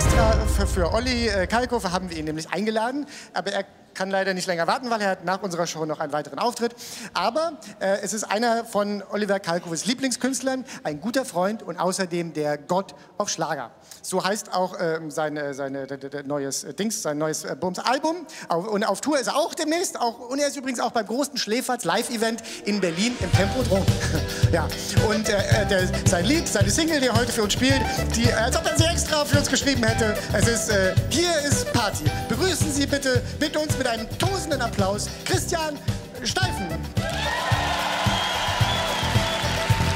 extra für, für Olli äh, Kalkofe haben wir ihn nämlich eingeladen, aber er kann leider nicht länger warten, weil er hat nach unserer Show noch einen weiteren Auftritt. Aber äh, es ist einer von Oliver Kalkofes Lieblingskünstlern, ein guter Freund und außerdem der Gott auf Schlager. So heißt auch ähm, sein äh, seine, de, neues äh, Dings, sein neues äh, Bums-Album. und auf Tour ist er auch demnächst. Auch, und er ist übrigens auch beim großen Schläferz Live-Event in Berlin im Tempodrom. ja. Und äh, äh, der, sein Lied, seine Single, die er heute für uns spielt, die, als ob er sie extra für uns geschrieben hätte. Es ist äh, Hier ist Party. Begrüßen Sie bitte, bitte uns mit einem tosenden Applaus Christian Steifen.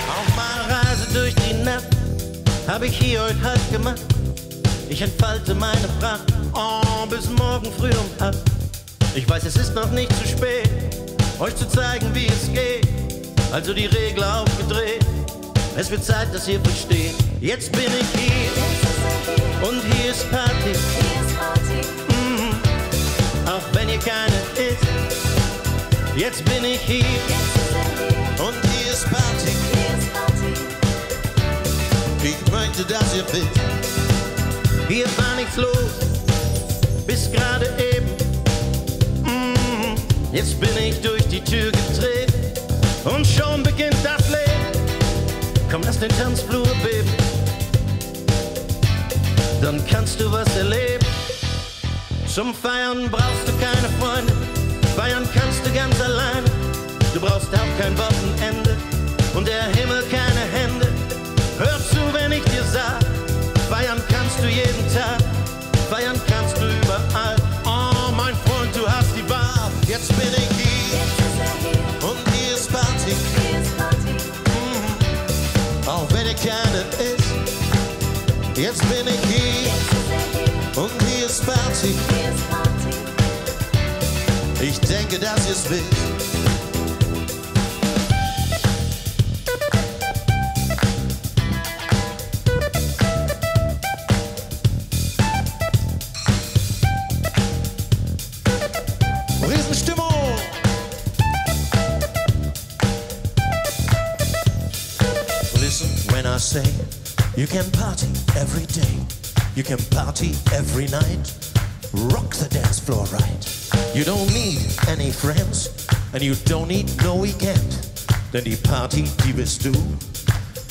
Auf meiner Reise durch die Nacht habe ich hier heute Halt gemacht. Ich entfalte meine Pracht oh, bis morgen früh um acht. Ich weiß, es ist noch nicht zu spät, euch zu zeigen, wie es geht. Also die Regel aufgedreht. Es wird Zeit, dass ihr versteht. Jetzt bin ich hier und hier ist Party. Jetzt bin ich hier und hier ist Party. Ich möchte, dass ihr wisst, hier war nichts los, bis gerade eben. Mm, jetzt bin ich durch die Tür getreten und schon beginnt das Leben. Komm, lass den Tanzflur beben, dann kannst du was erleben. Zum Feiern brauchst du keine Freunde, Keine ist, jetzt bin ich hier und hier ist Party. Ich denke, dass ihr's wisst. Say you can party every day, you can party every night, rock the dance floor right. You don't need any friends, and you don't need no weekend. Then die Party, die bist du.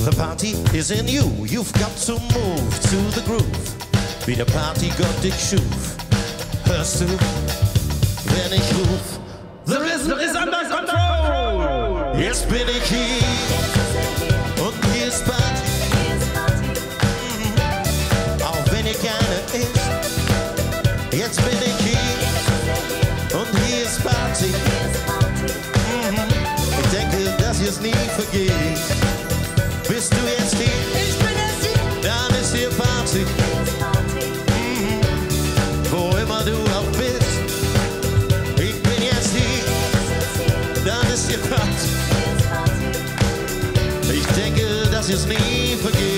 The party is in you. You've got to move to the groove. Wie der Partygott dich schuf. Hörst du, wenn ich ruf? The rhythm is under control. Jetzt bin ich. Es nie vergisst. Bist du jetzt hier? Ich bin jetzt hier. Dann ist hier Party. Mhm. Wo immer du auch bist. Ich bin jetzt hier. Dann ist hier Party. Ich denke, dass es nie vergisst. So,